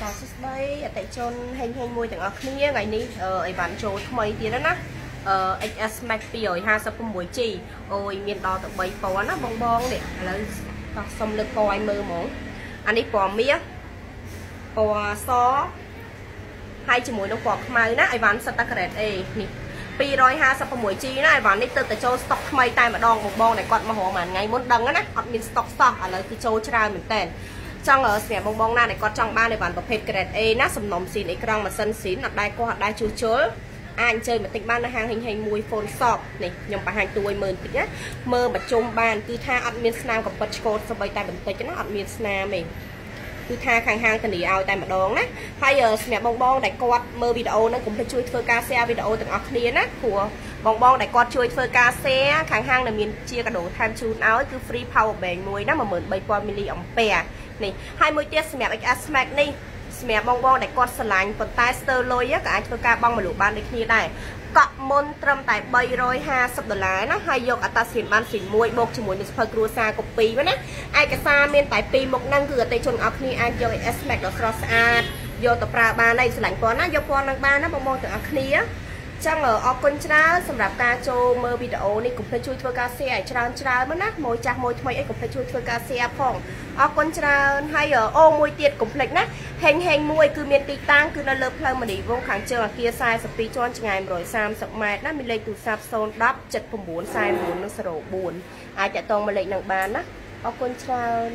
ចាសួស្តីអតិជនហេងហេងមួយទាំងអស់គ្នាថ្ងៃនេះអីវ៉ាន់ចូលថ្មីទៀតណាអឺ XS Max 256G អូយមានដល់ទៅ3000ណាបងបងនេះឥឡូវតោះសុំលើកពណ៌ឲ្យមើលហ្មងអានេះពណ៌មាសពណ៌សហើយជាមួយនឹងពណ៌ខ្មៅណាអីវ៉ាន់សិតតាក្រេត A នេះ 256G ណាអីវ៉ាន់នេះទៅតែចូលស្តុកថ្មីតែម្ដងបងបងដែលគាត់មករកមួយថ្ងៃមុនដឹងណាអត់មានស្តុកសោះឥឡូវគឺចូលច្រើនមែនតើ ចង់សម្រាប់បងបងណាដែលគាត់ចង់បានអីវ៉ាន់ប្រភេទ grade A ណាសំណុំស៊ីនអេក្រង់ម៉ាស៊ីនស៊ីនអត់ដែរគាត់អត់ដែរជួសជុលអាចអញ្ជើញមកទិញបាននៅហាងហេងហេងមួយ phone shop នេះខ្ញុំបង្ហាញតួយមើលបន្តិចណាមើលបច្ចុំបានគឺថាអត់មានស្នាមកំពិតឆ្កូតស្បីតែបន្តិចណាអត់មានស្នាមទេ គឺថាខាងហាងធានាឲ្យតែម្ដងណាហើយសម្រាប់បងបងដែលគាត់មើលវីដេអូហ្នឹងកុំភ្លេចជួយធ្វើការ share វីដេអូទាំងអស់គ្នាណាព្រោះបងបងដែលគាត់ជួយធ្វើការ share ខាងហាងដែលមានជាកាដូថែមជូនឲ្យគឺ free power bank មួយណា13000 mAh នេះហើយមួយទៀតសម្រាប់ XS Max នេះ សម្រាប់បងបងដែលគាត់ស្រឡាញ់ប៉ុន្តែស្ទើរលុយក៏អាចធ្វើការបង់មលុបបានដូចគ្នាដែរកក់មុនត្រឹមតែ350ដុល្លារណាហើយយកអត្តសញ្ញាណបានស៊ីមួយបូកជាមួយនឹងសភៅគ្រួសារកូពីណាឯកសារមានតែពីរមុខហ្នឹងគឺអតិជនអស់គ្នាអាចយក XS Max ដ៏ស្រស់ស្អាតយកទៅប្រើបានហើយស្រឡាញ់ពណ៌ណាយកពណ៌ហ្នឹងបានណាបងបងទាំងអស់គ្នា ចឹងអរគុណច្រើនសម្រាប់ការចូលមើលវីដេអូនេះកុំភ្លេចជួយធ្វើការ share ឲ្យច្រើនច្រើនមកណាមួយចាស់មួយថ្មីអីកុំភ្លេចជួយធ្វើការ share ផងអរគុណច្រើនហើយអូមួយទៀតកុំភ្លេចណាហេងហេងមួយគឺមានទីតាំងគឺនៅលើផ្លូវមនីវងខាងជើងអគារ42ជាន់ឆ្ងាយ130ម៉ែត្រណាមានលេខទូរស័ព្ទ010 79 49 04អាចតតងមកលេខនឹងបានណាអរគុណច្រើន